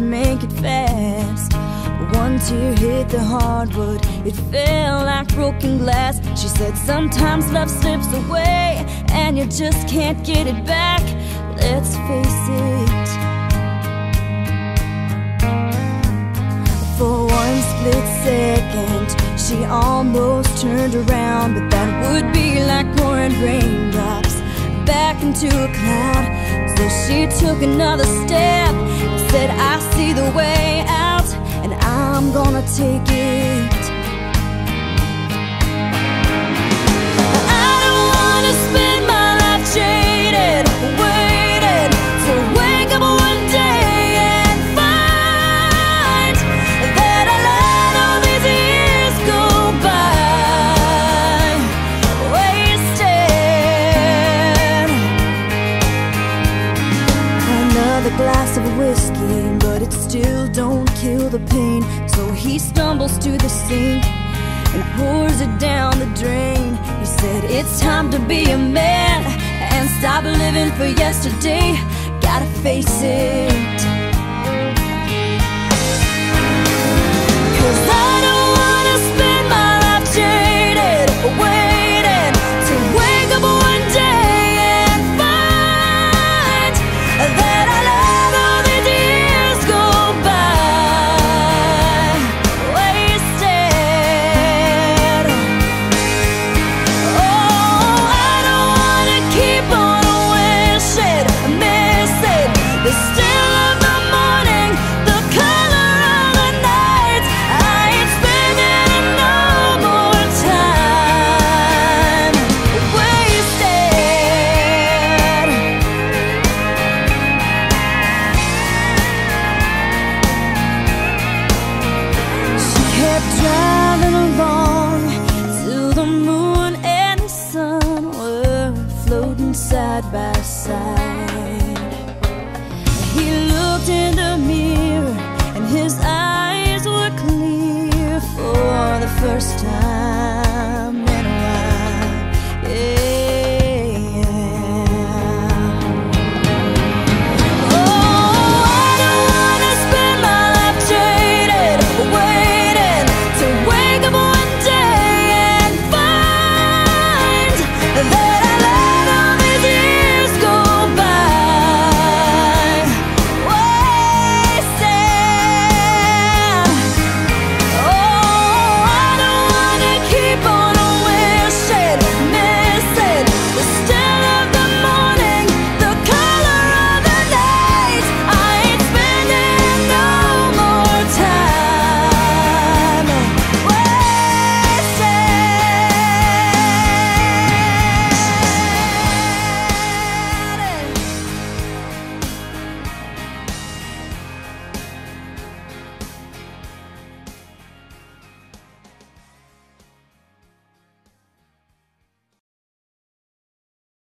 make it fast. One tear hit the hardwood, it fell like broken glass. She said, Sometimes love slips away, and you just can't get it back. Let's face it. For one split second, she almost turned around, but that would be like pouring raindrops back into a cloud. She took another step, said, I see the way out, and I'm gonna take it. Of whiskey, but it still don't kill the pain. So he stumbles to the sink and pours it down the drain. He said, It's time to be a man and stop living for yesterday. Gotta face it. He looked in the mirror and his eyes were clear for the first time.